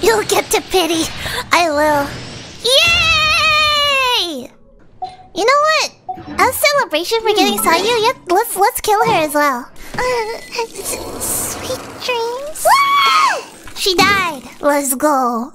You'll get to pity. I will. Yay! You know what? As celebration for getting Sayu, yeah, let's let's kill her as well. Uh, sweet dreams. She died. Let's go.